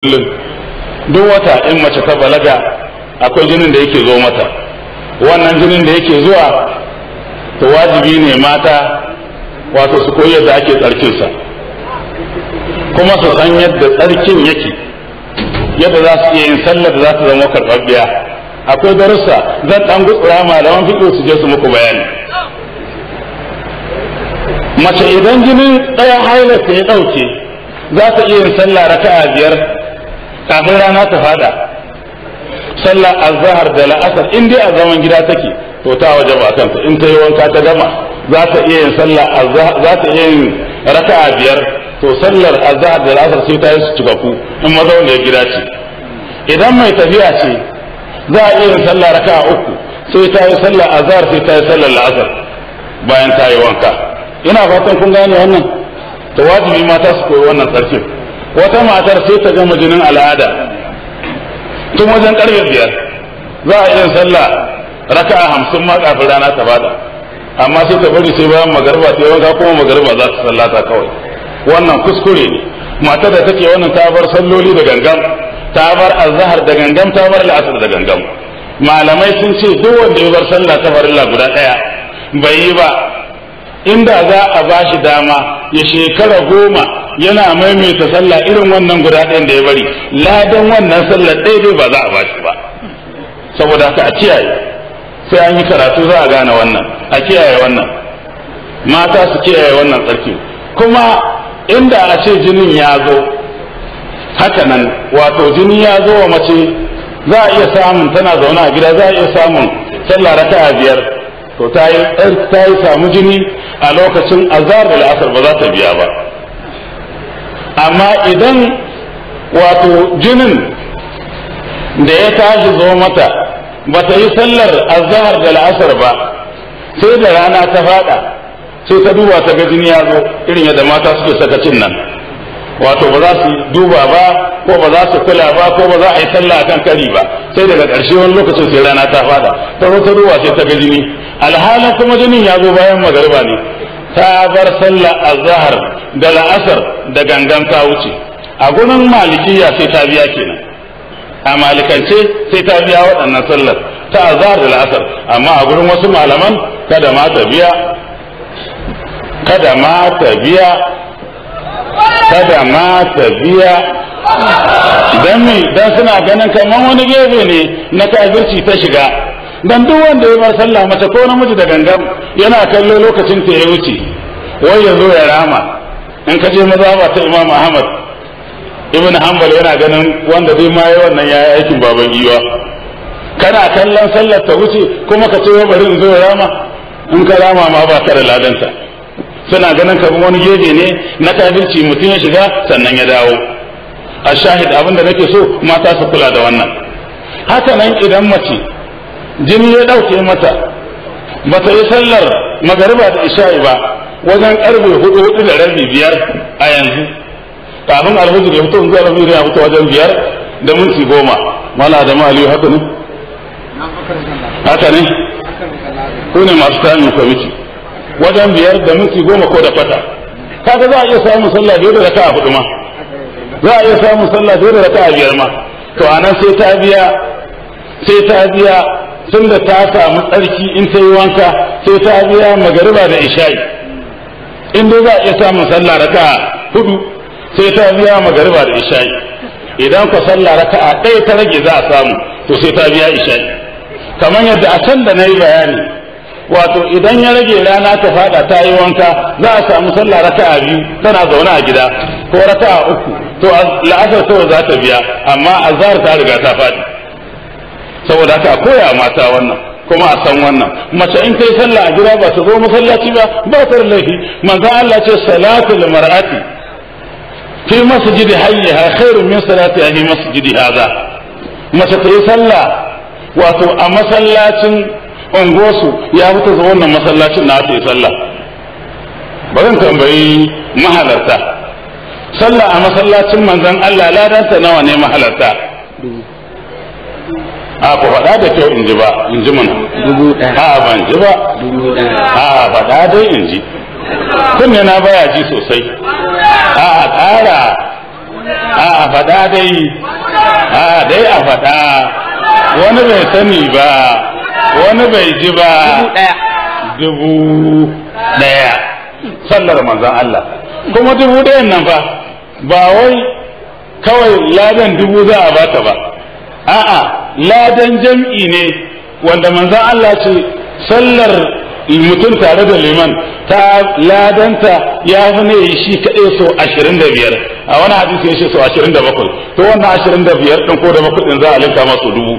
kullum. Duk wata in mace ta balaga akwai jinin da yake zo mata. Wannan jinin da yake zuwa to wajibi ne mata wato su koyi yadda ake tsarkinsa kuma su san yadda tsarkin yake yadda za su iya yin sallar da za ta zama karɓaɓɓiya. Akwai darussa zan ɗan gutsura malaman fiƙo su je su muku bayani. Mace idan jini ɗaya hailarta ya ɗauke za ta iya yin sallah raka'a biyar kafin rana ta fada. Sallah azhar da la'asar in dai a zaman gida take to ta waje ba kanta. In ta yi wanka ta gama za ta iya yin sallah za ta iya yin raka'a biyar. To sallar azhar da la'asar sai ta yi su cikaku in mazauniyar gida ce. Idan mai tafiya ce za a iya yin sallah raka'a uku sai ta yi sallah azhar sai ta yi sallar la'asar bayan ta yi wanka. Ina fatan kun gane wannan? To wajibi mata su koyi wannan tsarkin. Wata matar sai ta gama jinin al'ada. Tun wajen ƙarfe biyar za a iya sallah raka'a hamsin ma kafin rana ta ba da. Amma sai ta bari sai bayan magarba ta yawanka kuma magarba za ta sallata kawai. Wannan kuskure ne. Matar da take wannan ta bar salloli da gangam ta bar azhar da gangam ta bar la'asar da gangam malamai sun ce duk wanda ya bar sallah ta farilla guda ɗaya bai yi ba inda za a ba shi dama ya shekara goma yana maimaita sallah irin wannan guda ɗayan da ya bari. Ladan wannan sallar daidai ba za a ba shi ba. Saboda haka a kiyaye. Sai an yi karatu za a gane wannan. A kiyaye wannan. Mata su kiyaye wannan tsarki. Kuma inda a ce jinin ya zo haka nan wato jini ya zo wa mace za a iya samun tana zaune a gida za a iya samun sallah raka'a biyar. To ta yi samu jini a lokacin azar da la'asar ba za ta biya ba. Amma idan wato jinin da ya tashi zo mata ba ta yi sallar azhar da la'asar ba sai da rana ta fada sai ta duba ta ga jini ya zo irin yadda mata suke sakacin nan. Wato ba za su duba ba ko ba za su kula ba ko ba za a yi sallah akan kari ba. Sai daga ƙarshe wani lokacin sai rana ta fada. Ta zo ta duba sai ta ga jini. Alhalin kuma jinin ya zo bayan magariba ne. Ta bar sallah azhar da la'asar da gangan ta wuce. A gurin malikiya sai ta biya kenan. A malikance sai ta biya waɗannan sallar ta azhar da la'asar. Amma a gurin wasu malaman kada ma ta biya kada ma ta biya kada ma ta biya. Dan me? Dan suna ganin kamar wani gefe ne na kafirci ta shiga. Dan duk wanda ya bar sallah mace ko namiji da gangan yana kallo lokacin ta ya wuce. Wai ya zo ya rama. In ka je mazhaba ta Imam Ahmad Ibn Hanbal yana ganin wanda dai ma wannan yayi aikin baban giwa. Kana kallon sallar ta wuce kuma ka ce bari in zo ya rama? In ka rama ma ba ka da ladanta suna ganin kamar wani gefe ne na kafirci mutum ya shiga sannan ya dawo. A shahid abin da nake so mata su kula da wannan. Haka nan idan mace jini ya ɗauke mata ba ta yi sallar magariba da isha'i ba wajen ƙarfe huɗu huɗu da rabi biyar a yanzu. Kafin alhujir ya fito in zuwa alhujir ya fito wajen biyar da minti goma. Mala da maliyu haka ne? Haka ne? Ku ne masu kamin kwamiti. Wajen biyar da minti goma ko da kwata. Kaga za a iya samun sallah biyar da raka'a huɗu ma. Za a iya samun sallah biyar da raka'a biyar ma. To a nan sai ta biya sai ta biya tun da ta samu tsarki in ta yi wanka sai ta biya magariba da isha'i. In dai za a iya samun sallah raka huɗu sai ta biya magariba da isha'i. Idan ka sallah raka ɗaya ta rage za a samu to sai ta biya isha'i. Kamar yadda a can da na yi bayani wato idan ya rage rana ta fada ta yi wanka za a samu sallah raka biyu tana zaune a gida ko raka uku. To la'asar kawai za ta biya amma azhar ta riga ta faɗi saboda haka koya mata wannan kuma a san wannan. Mace in kai sallah a gida ba ta zo masallaci ba ba ta laifi. Manzon Allah ce salatul mar'ati fi masjidi hayyiha khairun min salati ahli masjidi hadha. Mace ta yi sallah wato a masallacin ungosu ya fita zuwa wannan masallacin na ta yi sallah. Bari tambayi mahalarta. Sallah a masallacin manzon Allah ladanta nawa ne mahalarta? A ku faɗa da kyau in ji ba in ji mana. A ban ji ba. A faɗa dai in ji. Kunne na baya ji sosai. A ƙara. A a faɗa dai. A dai a faɗa. Wani bai sani ba. Wani bai ji ba. Dubu ɗaya. Sallar manzon Allah. Kuma dubu ɗayan nan fa ba wai kawai ladan dubu za a baka ba. A'a ladan jam'i ne wanda manzon Allah ce sallar mutum tare da liman ta ladanta ya fi ne shi kaɗai so ashirin da biyar. A wani hadisi ya ce so ashirin da bakwai. To wannan ashirin da biyar ɗin ko da bakwai ɗin za a linka masu dubu.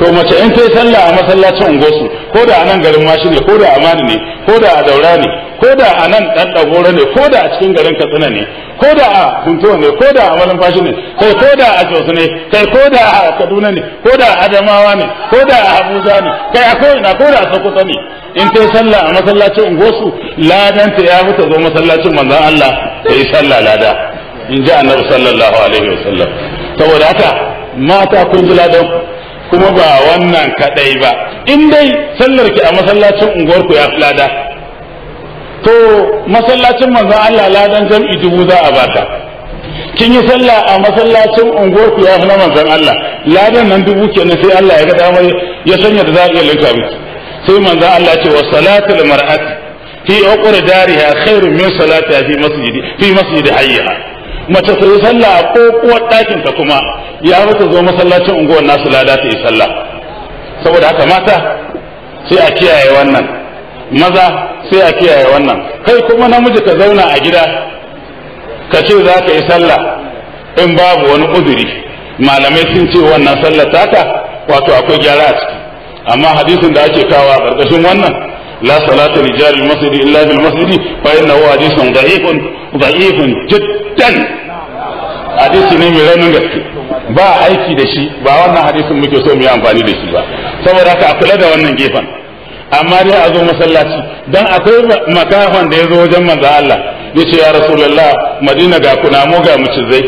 To mace in ta yi sallah a masallacin ungosu ko da a nan garin mashi ne ko da a mani ne ko da a daura ne ko da a nan ɗan ɗagora ne ko da a cikin garin katsina ne ko da a huntuwa ne ko da a malumfashi ne kai ko da a jos ne kai ko da a kaduna ne ko da a adamawa ne ko da a abuja ne kai a ko'ina ko da a sokoto ne in ta yi sallah a masallacin ungosu ladanta ya fi ta zo masallacin manzon allah ta yi sallah lada in ji annabi sallallahu alaihi wasallam saboda haka mata kun ji ladan kuma ba wannan kadai ba. In dai sallar ki a masallacin unguwar ku ya fi lada. To masallacin manzon Allah ladan jam'i dubu za a baka. Kin yi sallah a masallacin unguwar ku ya fi na manzon Allah. Ladan nan dubu kenan sai Allah ya ga damar ya sanya da za a iya miki. Sai manzon Allah ce wa salatul mar'ati fi uqur dariha khairun min salatiha fi masjidi fi masjidi hayya mace ta yi sallah a kokowar ɗakin ta kuma ya mata zo masallacin unguwar nasu lada ta yi sallah. Saboda haka mata sai a kiyaye wannan maza sai a kiyaye wannan. Kai kuma namiji ka zauna a gida ka ce za ka yi sallah in babu wani uzuri. Malamai sun ce wannan sallar taka wato akwai gyara a ciki. Amma hadisin da ake kawo a ƙarƙashin wannan لا صلاة رجال المسجد إلا في المسجد فإنه حديث ضعيف ضعيف جدا hadisi ne mai raunin gaske ba aiki da shi ba wannan hadisin muke so mu yi amfani da shi ba saboda haka a kula da wannan gefen amma dai a zo masallaci dan akwai makafan da ya zo wajen manzo Allah ya ce ya rasulullah madina ga kuna mu ga mucizai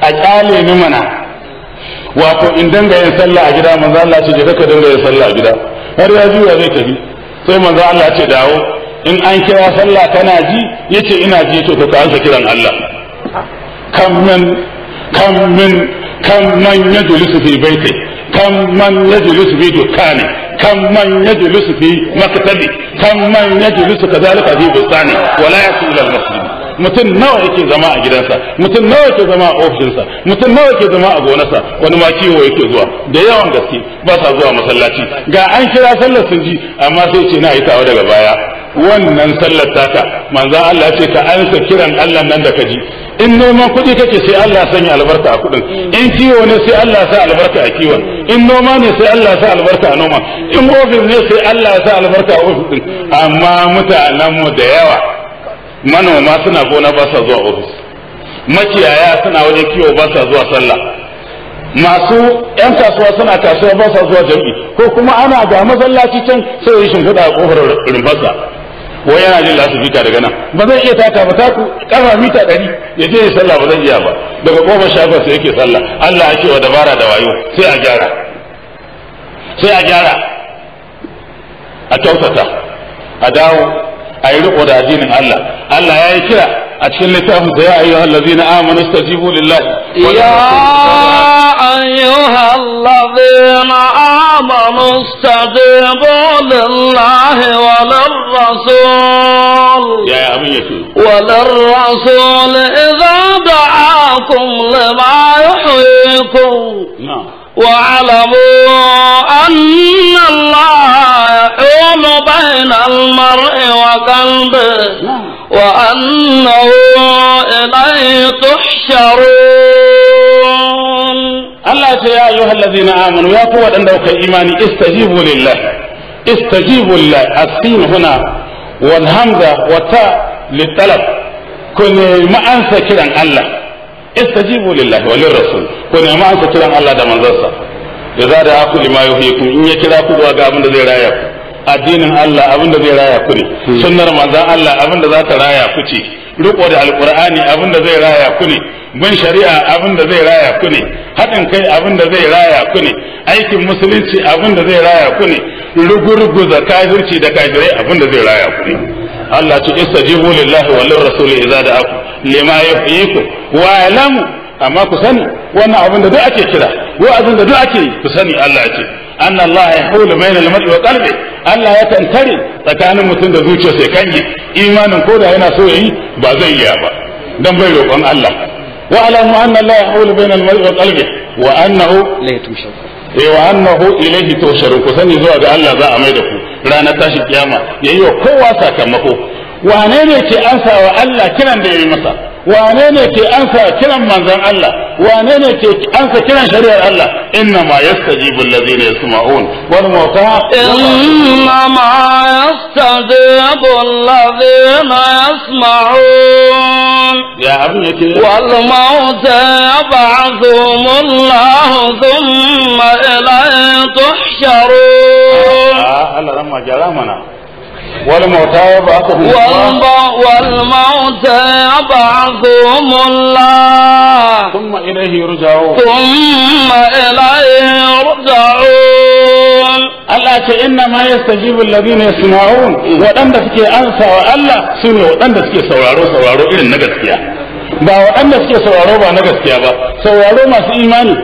a kyale ni mana wato in danga yin sallah a gida manzo Allah ce je ka danga yin sallah a gida har ya juya zai tafi sai manzo Allah ce dawo. In an kira sallah kana ji ya ce ina ji. To ka ansa kiran Allah. Kam min kam min kam man yajlisu fi baiti kam man yajlisu fi dukani kam man yajlisu fi maktabi kam man yajlisu kadhalika fi bustani wala yasil al masjid mutum nawa yake zama a gidansa mutum nawa yake zama a ofishinsa mutum nawa yake zama a gonarsa wani ma kiwo yake zuwa. Da yawan gaske ba sa zuwa masallaci. Ga an kira sallar sun ji amma sai ce na yi daga baya. Wannan sallar taka manzan Allah ce ka ansa kiran Allah nan da ka ji. In noman kuɗi kake sai Allah sanya albarka a kuɗin. In kiwo ne sai Allah sa albarka a kiwon. In noma ne sai Allah sa albarka a noma. In ofis ne sai Allah sa albarka a ofis amma mutanenmu da yawa manoma suna gona ba sa zuwa ofis. Makiyaya suna wajen kiwo ba sa zuwa sallah. Masu yan kasuwa suna kasuwa ba sa zuwa jam'i. Ko kuma ana ga masallaci can sai ya shimfiɗa a ƙofar rumfarsa. Wai yana jin lasifika daga nan. Ba zai iya taka ba taku kafa mita ɗari ya je ya sallah ba zai iya ba. Daga ƙofar shagon sai yake sallah. Allah ya ce wa dabara da wayo sai a gyara. Sai a gyara. A kyautata. A dawo. A yi riko da addinin Allah. Allah ya yi kira a cikin littafin sa ya ayyuha allazina amanu stajibu lillahi يا أيها الذين آمنوا استجيبوا لله وللرسول. ya abin yake وللرسول إذا دعاكم لما يحييكم. na'am واعلموا أن الله يحول بين المرء وقلبه. وأنه إليه تحشرون. الله يا أيها الذين آمنوا يا قوة عندك إيماني استجيبوا لله. استجيبوا لله. السين هنا والهمزة والتاء للطلب. كن ما أنسى كلا الله. استجيبوا لله وللرسول. كن ما أنسى كلا الله دمن من إذا دعاكم لما يحييكم إن يكلاكم وأقابل ذي رايكم addinin Allah abin da zai raya ku ne. Sunnar manzon Allah abin da za ta raya ku ce. Riko da alqur'ani abin da zai raya ku ne. Bin shari'a abin da zai raya ku ne. Haɗin kai abin da zai raya ku ne. Aikin musulunci abin da zai raya ku ne. Rugurguza kafirci da kafirai abin da zai raya ku ne. Allah ce istajibu lillahi wa lirrasuli idza da'akum lima yuhyikum. Wa alamu amma ku sani wannan abin da duk ake kira wa'azin da duk ake ku sani Allah ya ce anna Allah ya hulu bainal mar'i wa qalbi. Allah ya tantare tsakanin mutum da zuciyarsa ya kange imanin ko da yana so yayi ba zai iya ba. Dan bai roƙon Allah. Wa alamu anna Allah ya hulu bainal mar'i wa qalbi wa annahu ilayhi tumshar eh wa annahu ilayhi tusharun ku sani zuwa ga Allah za a mai da ku ranar tashin kiyama. Yayi wa kowa sakamako. Wane ne ke ansa wa Allah kiran da yayi masa? wane ne ke ansa kiran manzon Allah wane ne ke ansa kiran shari'ar Allah inna ma yastajibu alladhina yasma'un wal mauta إنما يستجيب الذين يسمعون ya abin yake والموتى يبعثهم الله ثم إليه تحشرون ah Allah ran ma jara mana wal mauta ba'athum والم- والموتى يبعثهم الله thumma ilayhi yurja'un ثم إليه يرجعون Allah ce inna ma yastajibu alladhina yasma'un waɗanda suke ansa wa Allah sune waɗanda suke sauraro sauraro irin na gaskiya ba waɗanda suke sauraro ba na gaskiya ba sauraro masu imani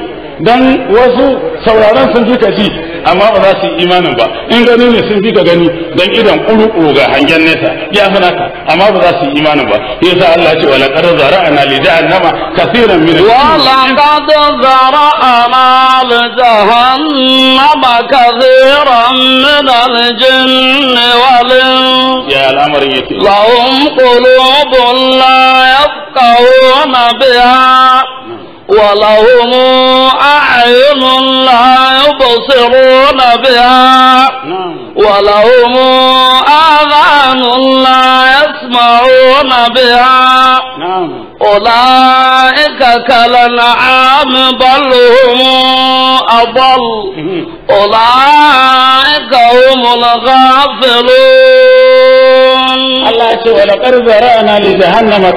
dan wasu sauraron sun fi ka ji amma ba za su yi imanin ba in gani ne sun fi ka gani dan idan kuru ga hangen nesa ya fi naka amma ba za su yi imanin ba yasa Allah ya ce wala qad zara'na li jahannama kaseeran min ولقد ذرأنا لجهنم كثيرا من الجن والإنس ya al'amarin yake لهم قلوب لا يفقهون بها ولهم أعين لا يبصرون بها. na'am ولهم آذان لا يسمعون بها. na'am أولئك كالأنعام بل هم أضل. أولئك هم الغافلون. Allah ya ce wa laqad zara'na li jahannama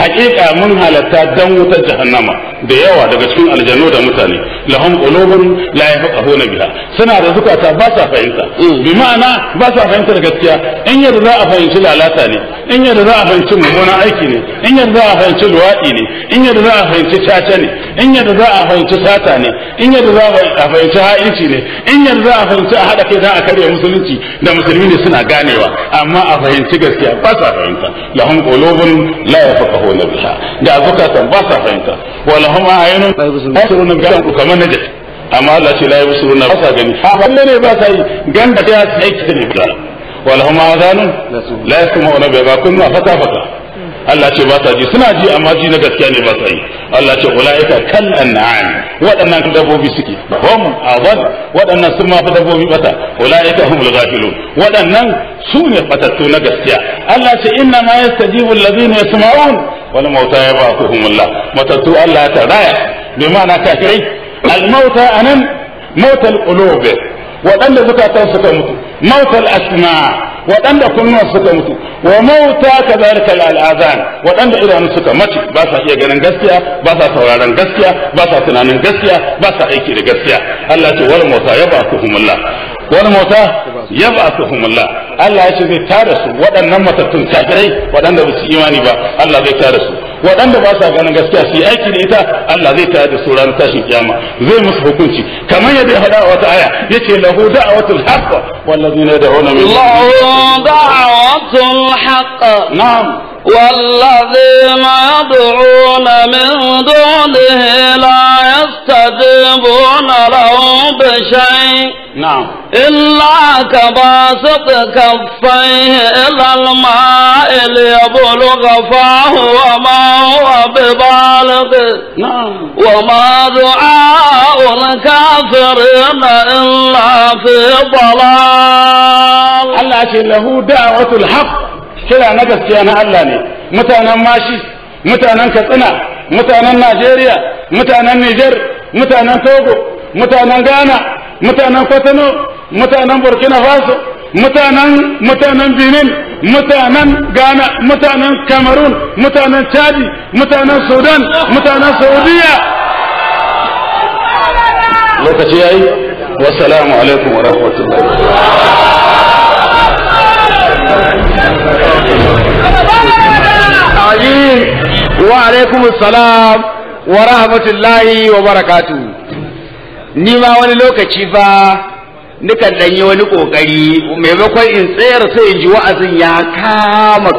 haqiqa mun halatta dan wutar jahannama da yawa daga cikin aljannu da mutane. Lahum qulubun la yafqahuna biha. Suna da zukata ba sa fahimta. Bi ma'ana ba sa fahimtar gaskiya. In yadda za a fahimci lalata ne in yadda za a fahimci mummunan aiki ne in yadda za a fahimci luwaɗi ne in yadda za a fahimci caca ne in yadda za a fahimci sata ne in yadda za a fahimci ha'inci ne in yadda za a fahimci a haɗa kai don a karya musulunci da musulmi ne suna ganewa. Amma a fahimci gaskiya ba sa fahimta. Lahum qulubun la yafqahuna biha da zukatan ba sa fahimta. Wa lahum a'yunun la yabsiruna biha kamar najat amma Allah ce la yabsiruna ba sa gani. Ha balle ne ba sa yi. Ganda ta sai ne ba wa lahum la yasma'una. biha. Kunna fata fata Allah ce ba sa ji. Suna ji amma ji na gaskiya ne ba sa yi. Allah ce ulaika kal an'am. Waɗannan dabbobi suke. Hum adhan waɗannan sun ma fa dabbobi bata. Ulaika humul ghafilun. Waɗannan su ne fatattu na gaskiya Allah ce inna ma yastajibu alladhina yasma'un wal mauta yab'athuhumullah matattu Allah ya taraya bi ma'ana kafirai al mauta anan mautal qulub waɗanda zukatan suka mutu mautal asma waɗanda kunnuwan suka mutu. Wa mauta kadhalika al'azan waɗanda idanu suka mace ba sa iya ganin gaskiya ba sa sauraron gaskiya ba sa tunanin gaskiya ba sa aiki da gaskiya. Allah ce wal mauta yab'athuhumullah. Wal mauta yab'athuhumullah. Allah ya ce zai tada su waɗannan matattun kafirai waɗanda ba su imani ba. Allah zai tada su. waɗanda ba sa ganin gaskiya su yi aiki da ita Allah zai tayar da su ranar tashin kiyama. Zai musu hukunci. Kamar yadda ya faɗa a wata aya ya ce lahu da'watul haqq wallazina yad'una min lahu da'watul haqq. Na'am. والذين يدعون من دونه لا يستجيبون لهم بشيء na'am إلا كباسط كفيه إلى الماء ليبلغ فاه وما هو ببالغ. na'am وما دعاء الكافرين إلا في ضلال. ce lahu da'watul haqq kira na gaskiya na Allah ne mutanen mashi mutanen Katsina mutanen Najeriya mutanen Niger mutanen Togo mutanen Ghana mutanen Kotono mutanen Burkina Faso mutanen mutanen Benin mutanen Ghana mutanen Cameroon mutanen Chadi mutanen Sudan mutanen Saudiya lokaci yayi wassalamu alaikum wa rahmatullahi عليم wa alaikumus salam wa rahmatullahi wa barakatuh ni ma wani lokaci fa nukan dan yi wani kokari maimakon in tsayar sai in ji wa'azin ya kama